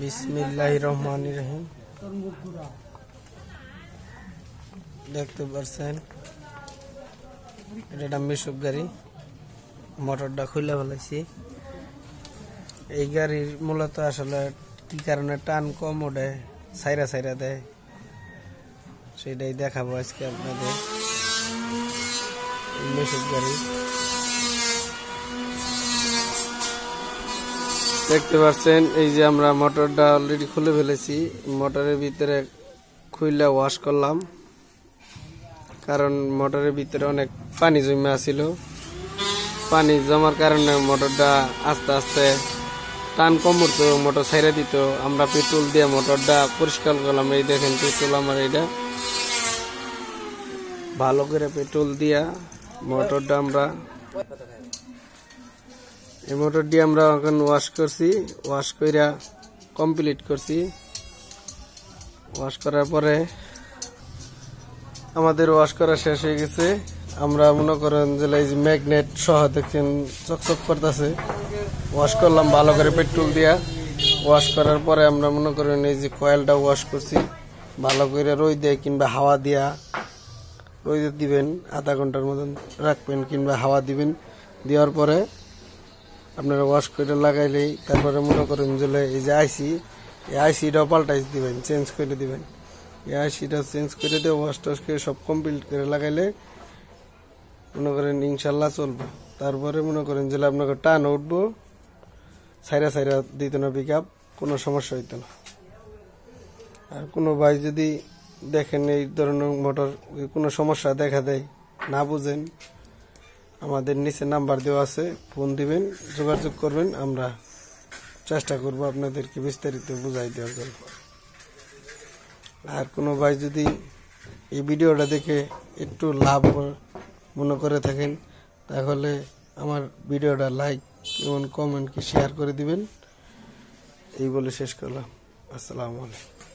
বিসমিল্লাহ রহমান রহিম। দেখতে পারছেন, এটা মিশুক গাড়ি। মোটরটা খুলে ফেলাইছি এই গাড়ির মূলত আসলে কি কারণে টান কম ওঠে সাইরা সাইরা দেয়, সেটাই দেখাবো আজকে আপনাদের। মিশুক গাড়ি। দেখতে পাচ্ছেন, এই যে আমরা মোটরটা অলরেডি খুলে ফেলেছি। মোটরের ভিতরে খুইলা ওয়াশ করলাম, কারণ মোটরের ভিতরে অনেক পানি জমে আছিল। পানি জমার কারণে মোটরটা আস্তে আস্তে টান কম উঠতো, মোটর ছাইরা দিত। আমরা পেট্রোল দিয়ে মোটরটা পরিষ্কার করলাম, এই দেখেন পেট্রোল আমার এটা ভালো করে পেট্রোল দিয়া মোটরটা আমরা এই মোটরটি আমরা এখন ওয়াশ করছি। ওয়াশ কইরা কমপ্লিট করছি। ওয়াশ করার পরে আমাদের ওয়াশ করা শেষ হয়ে গেছে। আমরা মনে করেন যে এই যে ম্যাগনেট সহ দেখছেন, চকচক করতেছে। ওয়াশ করলাম ভালো করে পেট্রোল দিয়া। ওয়াশ করার পরে আমরা মনে করেন এই যে কয়েলটা ওয়াশ করছি। ভালো করে রই দিয়ে কিংবা হাওয়া দিয়া। রইদে দিবেন, আধা ঘণ্টার মতন রাখবেন কিংবা হাওয়া দিবেন। দেওয়ার পরে আপনারা ওয়াশ করে লাগাইলেই, তারপরে মনে করেন যে এই যে আইসি এই আইসিটাও পাল্টাই দিবেন চেঞ্জ করে দিবেন। এই আইসিটা চেঞ্জ করে দিয়ে ওয়াশ টাশ করে সব কমপ্লিট করে লাগাইলে মনে করেন ইনশাল্লাহ চলবে। তারপরে মনে করেন যে আপনাকে টান উঠবো সাইরা সাইরা দিত না পিক আপ কোনো সমস্যা হইতো না। আর কোনো ভাই যদি দেখেন এই ধরনের মোটর কোনো সমস্যা দেখা দেয়, না বুঝেন আমাদের নিচে নাম্বার দেওয়া আছে, ফোন দিবেন, যোগাযোগ করবেন, আমরা চেষ্টা করব আপনাদেরকে বিস্তারিত বুঝাই দেওয়ার জন্য। আর কোনো ভাই যদি এই ভিডিওটা দেখে একটু লাভ মনে করে থাকেন, তাহলে আমার ভিডিওটা লাইক এবং কমেন্ট কি শেয়ার করে দিবেন। এই বলে শেষ করলাম। আসসালামু আলাইকুম।